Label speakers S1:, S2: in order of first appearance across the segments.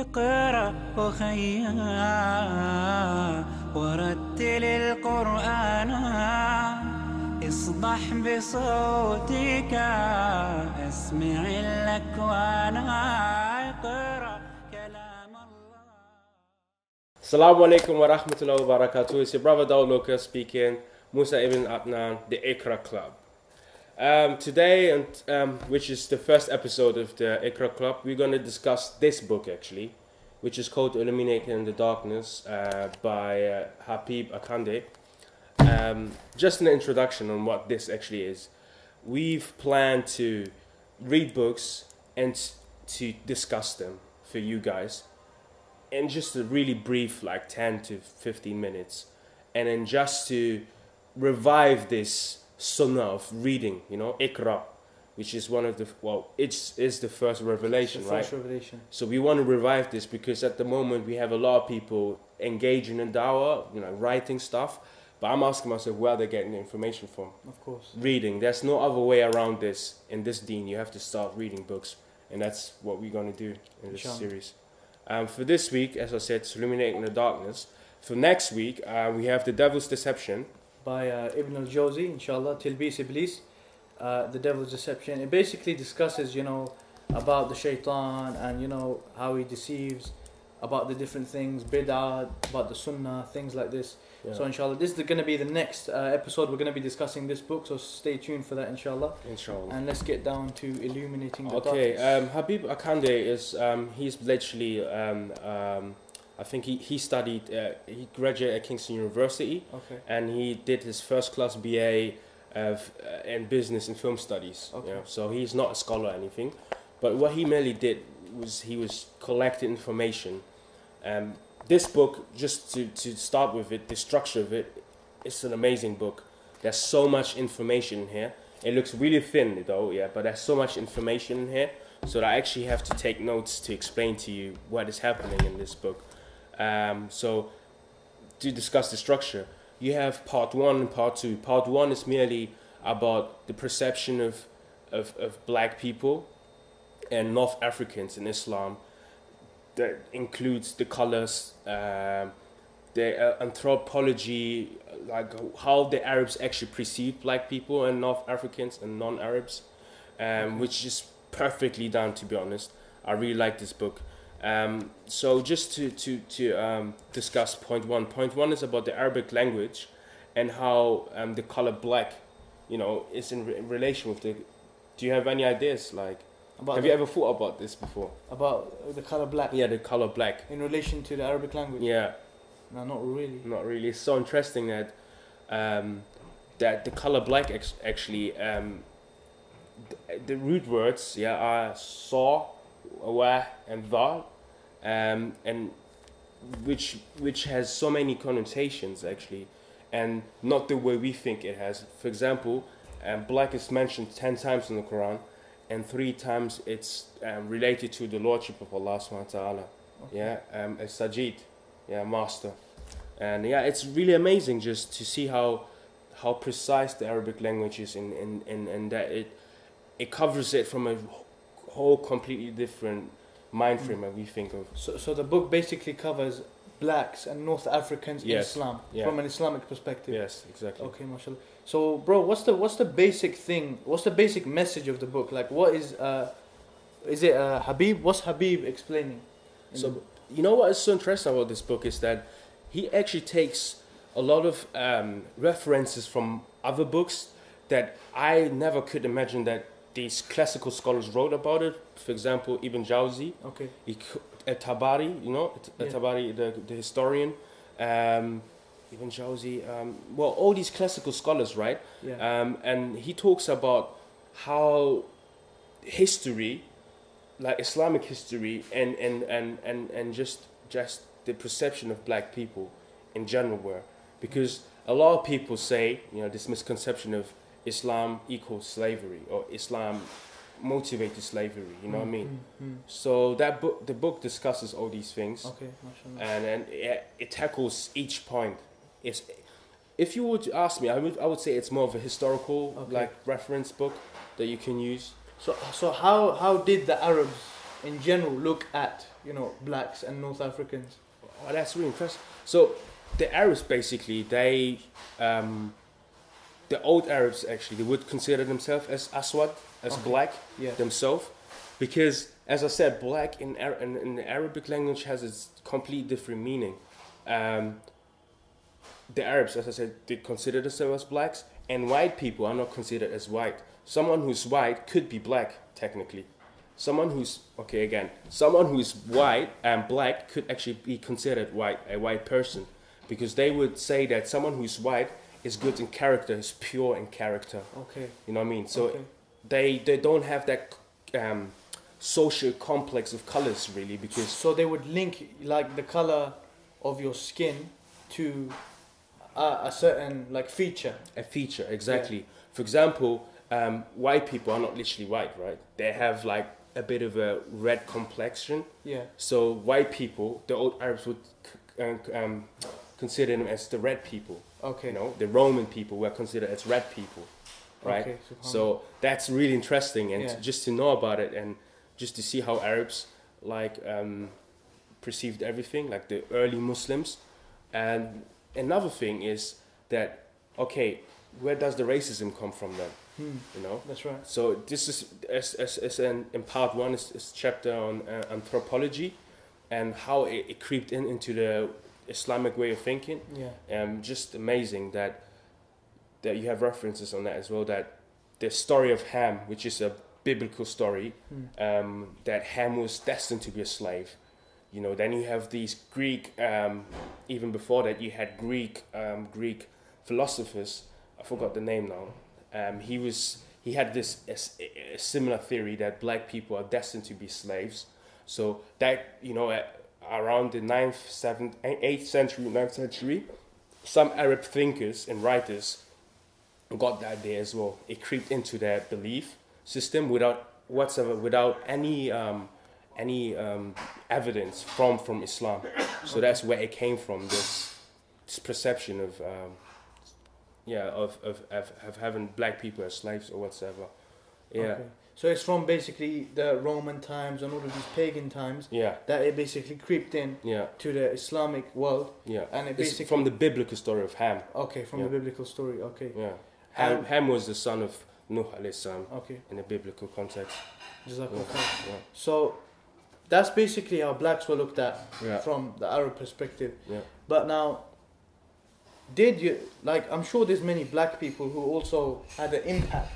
S1: اقرأ أخيا ورتل القرآن اصدح بصوتك اسمع الأكوان اقرأ كلام الله
S2: alaikum wa rahmatullahi wa barakatuh. It's your brother Daud Lucas speaking, Musa ibn Adnan, the Ikra Club. Um, today, and um, which is the first episode of the IQRA Club, we're going to discuss this book actually, which is called Illuminating the Darkness uh, by uh, Habib Akande. Um, just an introduction on what this actually is. We've planned to read books and to discuss them for you guys in just a really brief like 10 to 15 minutes and then just to revive this sunnah of reading you know ikra which is one of the well it's is the first revelation
S3: the
S2: right
S3: first revelation.
S2: so we want to revive this because at the moment we have a lot of people engaging in dawah you know writing stuff. But i'm asking myself where they're getting the information from.
S3: Of course.
S2: reading. There's no other way around this in this deen. You have to start reading books. And that's what we're going to do in this
S3: Inshallah.
S2: series. Um, for this week as i said it's illuminating the darkness. For next week uh, we have the devil's deception
S3: By uh, Ibn al-Jawzi, inshallah, Talbis Iblis, uh, The Devil's Deception. It basically discusses, you know, about the shaitan and, you know, how he deceives, about the different things, bid'ah, about the sunnah, things like this.
S2: yeah,
S3: So inshallah, this is going to be the next uh, episode. We're going to be discussing this book, so stay tuned for that, inshallah.
S2: inshallah
S3: And let's get down to illuminating the
S2: okay
S3: darkness.
S2: um, habib akande is um, he's literally um, um, i think he, he studied uh, he graduated at kingston university
S3: okay.
S2: and he did his first class BA of uh, in business and film studies. you know, so he's not a scholar or anything, but what he mainly did was he was collecting information. Um, this book, just to, to start with it, the structure of it, it's an amazing book. There's so much information in here. It looks really thin though, yeah, but there's so much information in here, so that I actually have to take notes to explain to you what is happening in this book. Um, so to discuss the structure. You have part one and part two. Part one is merely about the perception of, of, of black people and North Africans in Islam. That includes the colors, um, the uh, anthropology, like how the Arabs actually perceive black people and North Africans and non-Arabs, um, which is perfectly done to be honest. I really like this book. Um, so just to to to um, discuss point one. Point one is about the Arabic language and how um, the color black, you know, is in, re- in relation with the. Do you have any ideas? Like,
S3: About,
S2: have
S3: the,
S2: you ever thought about this before?
S3: about the color black
S2: Yeah, the color black.
S3: in relation to the Arabic language?
S2: Yeah,
S3: No, not really.
S2: not really. It's so interesting that um, that the color black ex- actually um, the, the root words yeah are saw, wa, and dal, um, and which which has so many connotations actually, and not the way we think it has. For example, um, black is mentioned ten times in the Quran, and three times it's um, related to the lordship of Allah Subhanahu wa Taala.
S3: Okay.
S2: Yeah, um, as Sayyid, yeah, master, and yeah, it's really amazing just to see how how precise the Arabic language is, in in, in, in that it it covers it from a whole completely different mind frame that we think of.
S3: So, so the book basically covers blacks and North Africans in Islam
S2: Yeah.
S3: from an Islamic perspective.
S2: Yes, exactly.
S3: Okay, mashallah. So, bro, what's the what's the basic thing? What's the basic message of the book? Like, what is uh, is it uh, Habib? What's Habib explaining?
S2: So you know what is so interesting about this book is that he actually takes a lot of um, references from other books that I never could imagine that these classical scholars wrote about it. For example, Ibn Jawzi,
S3: okay,
S2: Tabari, you know, T-
S3: Yeah.
S2: The, the historian, um, Ibn Jawzi, um, well, all these classical scholars, right?
S3: yeah,
S2: Um, and he talks about how history, like Islamic history, and, and, and, and, and just just the perception of black people in general were. Because a lot of people say, you know, this misconception of Islam equals slavery or Islam motivated slavery, you know what I mean?
S3: Mm, mm,
S2: So that book, the book discusses all these things
S3: mm. Okay,
S2: and and it, it tackles each point. It's if you would ask me, I would I would say it's more of a historical
S3: Okay.
S2: like reference book that you can use.
S3: So, so how how did the Arabs in general look at you know blacks and North Africans?
S2: Oh, that's really interesting. So the Arabs basically they um, the old Arabs actually they would consider themselves as aswad as
S3: Okay.
S2: black
S3: Yeah.
S2: themselves because as I said black in, in, in the Arabic language has its complete different meaning. Um, the Arabs, as I said, they consider themselves as blacks, and white people are not considered as white. Someone who's white could be black, technically. Someone who's, okay, again, someone who's white and black could actually be considered white, a white person, because they would say that someone who's white is good in character, is pure in character.
S3: Okay.
S2: You know what I mean? So
S3: okay.
S2: they, they don't have that um, social complex of colors, really, because
S3: So they would link like the color of your skin to a, a certain like feature.
S2: a feature exactly for example um, white people are not literally white right they have like a bit of a red complexion
S3: Yeah.
S2: so white people the old arabs would c- um, consider them as the red people
S3: Okay.
S2: you know the roman people were considered as red people right
S3: Okay,
S2: so that's really interesting and
S3: Yeah.
S2: just to know about it and just to see how arabs like um, perceived everything like the early muslims and another thing is that okay where does the racism come from then
S3: Hmm,
S2: you know
S3: that's right.
S2: so this is as, as, as an, in part one is, is chapter on uh, anthropology and how it, it creeped in into the islamic way of thinking
S3: Yeah.
S2: um, just amazing that that you have references on that as well. That the story of Ham, which is a biblical story,
S3: Hmm.
S2: um, that Ham was destined to be a slave. You know, then you have these Greek. Um, even before that, you had Greek um, Greek philosophers. I forgot the name now. Um, he was he had this a, a similar theory that black people are destined to be slaves. So that you know, at, around the 9th, 7th, 8th century, 9th century, some Arab thinkers and writers got that idea as well. It creeped into their belief system without whatsoever, without any um, any um, evidence from from Islam. So that's where it came from. This, this perception of um, yeah of, of of of having black people as slaves or whatsoever. Yeah,
S3: Okay. So it's from basically the Roman times and all of these pagan times
S2: yeah,
S3: that it basically creeped in
S2: yeah,
S3: to the Islamic world
S2: yeah.
S3: and it
S2: It's
S3: basically
S2: from the biblical story of Ham.
S3: okay from
S2: Yeah.
S3: the biblical story. Okay.
S2: Yeah, Ham, Ham was the son of Nuh alayhi salam
S3: Okay.
S2: in the biblical context.
S3: Jazakallah
S2: Yeah. Yeah.
S3: So that's basically how blacks were looked at
S2: Yeah.
S3: from the Arab perspective.
S2: Yeah.
S3: But now, did you like? I'm sure there's many black people who also had an impact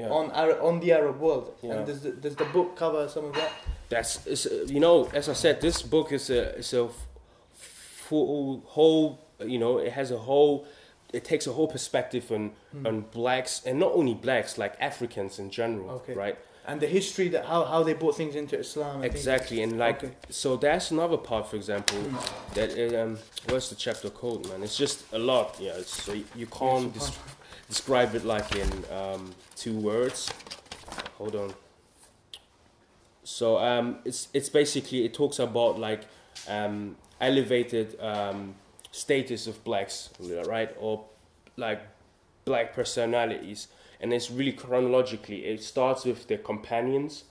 S2: Yeah.
S3: on Arab, on the Arab world.
S2: Yeah.
S3: And does the, does the book cover some of that?
S2: That's it's, uh, you know, as I said, this book is a is a f- full whole. You know, it has a whole. It takes a whole perspective on
S3: Hmm.
S2: on blacks and not only blacks, like Africans in general,
S3: Okay.
S2: right?
S3: And the history that how, how they brought things into Islam. I think.
S2: Exactly, and like
S3: Okay.
S2: so, that's another part, for example,
S3: Hmm.
S2: that it, um, what's the chapter called, man? It's just a lot, yeah. So you, you can't describe it like in um, two words. Hold on. So um, it's it's basically it talks about like um, elevated um, status of blacks, right, or like black personalities, and it's really chronologically. It starts with their companions,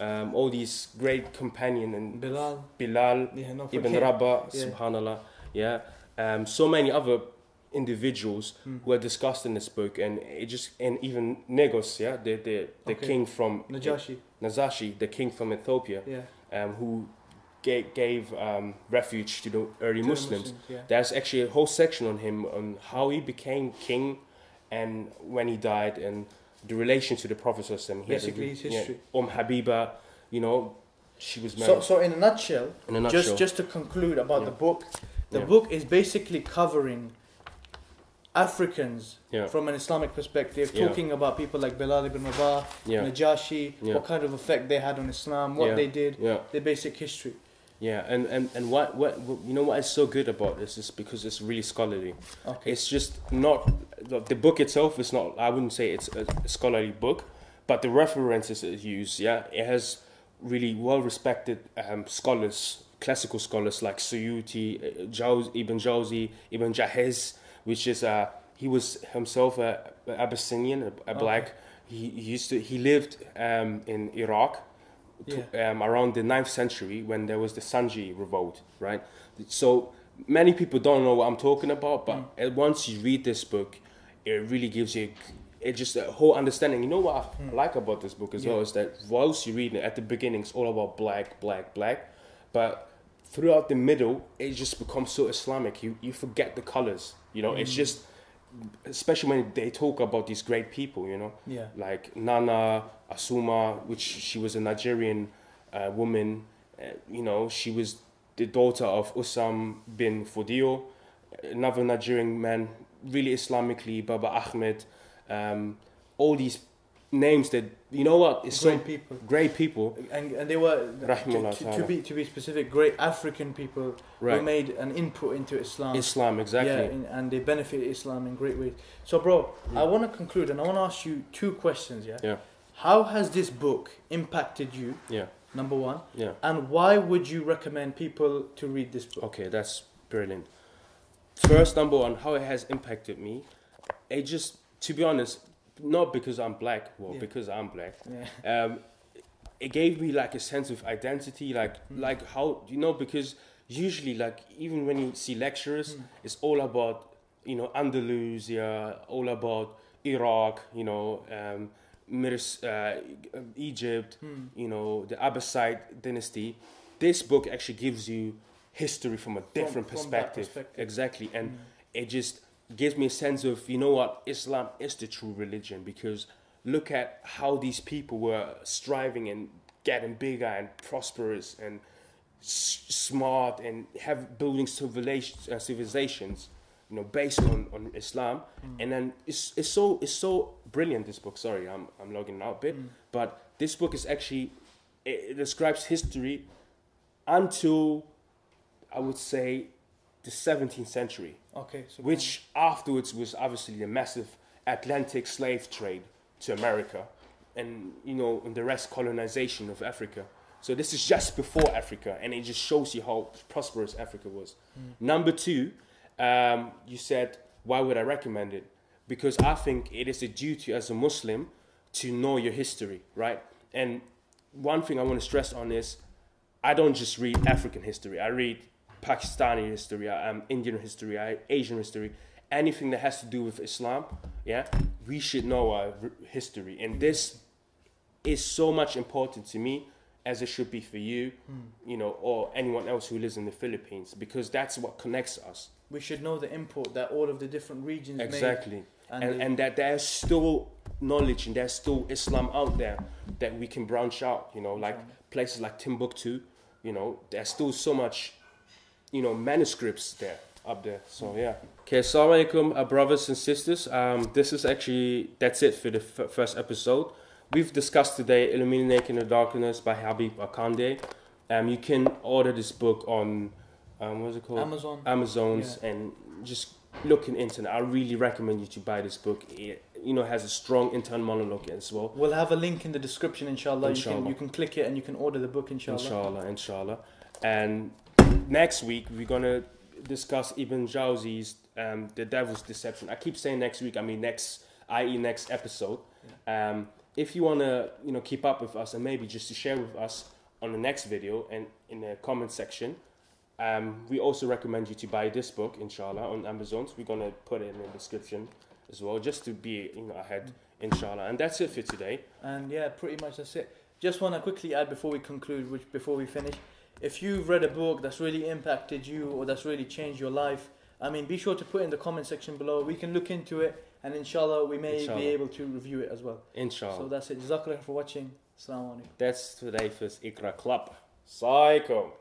S2: um, all these great companion and
S3: Bilal.
S2: Bilal,
S3: Yeah,
S2: Ibn Rabah,
S3: Yeah.
S2: subhanallah, yeah, um, so many other individuals
S3: Hmm.
S2: who are discussed in this book, and it just and even Negus, yeah, the the, the
S3: Okay.
S2: king from
S3: Najashi.
S2: Nazashi, the king from Ethiopia,
S3: Yeah.
S2: um, who gave, gave um, refuge to the early
S3: To the
S2: Muslims.
S3: Yeah.
S2: There's actually a whole section on him on how he became king, and when he died, and the relation to the Prophet. sallallahu alaihi wasallam. He had a-
S3: Basically his
S2: yeah,
S3: history.
S2: Umm Habiba, you know, she was
S3: So,
S2: married.
S3: so in a nutshell,
S2: in a nutshell,
S3: just just to conclude about
S2: Yeah.
S3: the book, the
S2: Yeah.
S3: book is basically covering Africans
S2: yeah,
S3: from an Islamic perspective,
S2: Yeah.
S3: talking about people like Bilal ibn Rabah,
S2: yeah,
S3: Najashi,
S2: Yeah.
S3: what kind of effect they had on Islam, what
S2: Yeah.
S3: they did,
S2: yeah.
S3: their basic history.
S2: Yeah, and, and, and what, what what- you know what is so good about this is because it's really scholarly.
S3: Okay.
S2: It's just not the, the book itself is not. I wouldn't say it's a scholarly book, but the references it used, yeah, it has really well respected um, scholars, classical scholars like Suyuti, uh, Ibn Jawzi, Ibn Jahiz, which is uh, he was himself a, a Abyssinian, a, a black. He, he used to he lived um, in Iraq to-
S3: Yeah.
S2: um, around the 9th century when there was the Zanj revolt, right? So many people don't know what I'm talking about, but uh, once you read this book, it really gives you it just a whole understanding. You know what I like about this book as well is that whilst you read it at the beginning, it's all about black, black, black, but throughout the middle, it just becomes so Islamic. You you forget the colors. You know, it's just especially when they talk about these great people. You know,
S3: Yeah.
S2: like Nana Asmau, which she was a Nigerian uh, woman. Uh, you know, she was the daughter of Usman bin Fodio, another Nigerian man, really Islamically, Baba Ahmed. Um, all these names that you know what it's
S3: Great
S2: so
S3: people.
S2: great people.
S3: And, and they were to, to, to be to be specific, great African people who made an input into Islam.
S2: Islam exactly.
S3: Yeah, in, and they benefit Islam in great ways. So, bro, I want to conclude and I want to ask you two questions. Yeah.
S2: Yeah.
S3: How has this book impacted you?
S2: Yeah,
S3: Number one,
S2: yeah.
S3: and why would you recommend people to read this book?
S2: Okay, that's brilliant. First, number one, how it has impacted me. It just, to be honest, not because I'm black, well,
S3: Yeah.
S2: because I'm black.
S3: Yeah.
S2: Um, it gave me like a sense of identity, like
S3: Mm.
S2: like how you know because usually like even when you see lecturers,
S3: Mm.
S2: it's all about you know Andalusia, all about Iraq, you know, um, uh, Egypt,
S3: Hmm.
S2: you know, the Abbasid dynasty. This book actually gives you history from a different
S3: from
S2: perspective.
S3: perspective.
S2: Exactly, and
S3: Mm.
S2: it just gives me a sense of you know what Islam is the true religion because look at how these people were striving and getting bigger and prosperous and s- smart and have building civilizations, uh, civilizations you know based on, on Islam
S3: Hmm.
S2: and then it's, it's so it's so brilliant this book sorry I'm, I'm logging out a bit
S3: Mm.
S2: but this book is actually it, it describes history until I would say the 17th century
S3: Okay. So
S2: which afterwards was obviously the massive Atlantic slave trade to America, and you know, and the rest colonization of Africa. So this is just before Africa, and it just shows you how prosperous Africa was. Number two, um, you said, why would I recommend it? Because I think it is a duty as a Muslim to know your history, right? And one thing I want to stress on is, I don't just read African history. I read Pakistani history, I- um, Indian history, I, Asian history, anything that has to do with Islam. Yeah, we should know our history, and this is so much important to me as it should be for you, hmm. you know, or anyone else who lives in the Philippines, because that's what connects us.
S3: we should know the import that all of the different regions.
S2: Exactly,
S3: And,
S2: and and that there's still knowledge and there's still Islam out there that we can branch out. You know, like places like Timbuktu. You know, there's still so much, you know, manuscripts there up there. So yeah. Okay, assalamu alaikum, uh, brothers and sisters. Um, this is actually that's it for the f- first episode. We've discussed today "Illuminating the Darkness" by Habib Akande. Um, you can order this book on um, what's it called?
S3: Amazon.
S2: Amazon's and just look in internet. I really recommend you to buy this book. It you know has a strong internal monologue as well.
S3: We'll have a link in the description, inshallah. You can
S2: Inshallah.
S3: you can click it and you can order the book, inshallah.
S2: Inshallah, inshallah. And next week we're gonna discuss Ibn Jawzi's um, The Devil's Deception. I keep saying next week. I mean next, i.e. next episode. Um, if you wanna you know keep up with us and maybe just to share with us on the next video and in the comment section. Um, we also recommend you to buy this book, inshallah, on Amazon. So we're gonna put it in the description as well, just to be you know ahead, inshallah. And that's it for today.
S3: And yeah, pretty much that's it. Just want to quickly add before we conclude, which before we finish, if you've read a book that's really impacted you or that's really changed your life, I mean, be sure to put in the comment section below. We can look into it, and inshallah, we may
S2: Inshallah.
S3: be able to review it as well.
S2: Inshallah.
S3: So that's it. Jazakallah for watching. Assalamu alaikum.
S2: That's today's first IQRA Club. Psycho.